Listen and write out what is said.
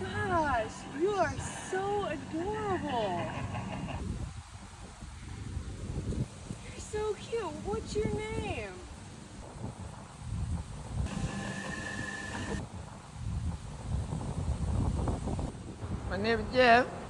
gosh, you are so adorable. You're so cute. What's your name? My name is Jeff.